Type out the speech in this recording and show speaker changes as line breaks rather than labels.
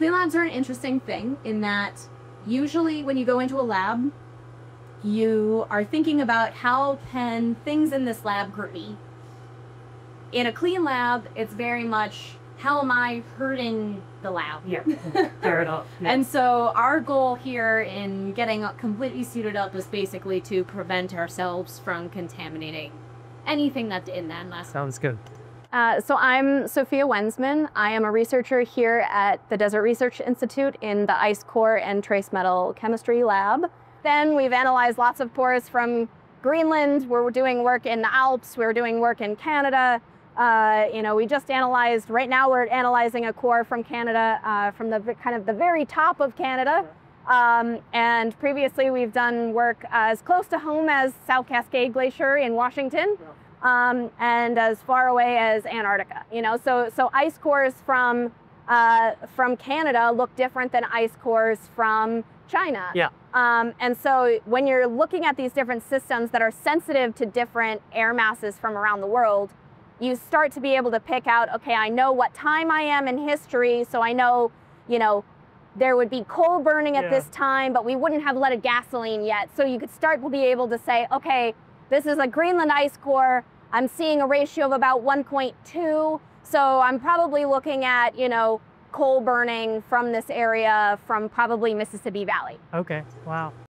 Clean labs are an interesting thing in that usually when you go into a lab, you are thinking about how can things in this lab hurt me. In a clean lab, it's very much how am I hurting the lab?
Yeah, fair enough. Yeah.
And so our goal here in getting completely suited up is basically to prevent ourselves from contaminating anything that's in that lab.
Sounds good.
Uh, so I'm Sophia Wensman. I am a researcher here at the Desert Research Institute in the ice core and trace metal chemistry lab. Then we've analyzed lots of cores from Greenland. We're doing work in the Alps. We're doing work in Canada. Uh, you know, we just analyzed, right now we're analyzing a core from Canada, uh, from the kind of the very top of Canada. Um, and previously we've done work as close to home as South Cascade Glacier in Washington. Um, and as far away as Antarctica, you know, so so ice cores from uh, from Canada look different than ice cores from China.
Yeah.
Um, and so when you're looking at these different systems that are sensitive to different air masses from around the world, you start to be able to pick out, okay, I know what time I am in history, so I know, you know, there would be coal burning at
Yeah.
this time, but we wouldn't have leaded gasoline yet. So you could start to be able to say, okay, this is a Greenland ice core. I'm seeing a ratio of about 1.2. So I'm probably looking at, you know, coal burning from this area from probably Mississippi Valley.
Okay. Wow.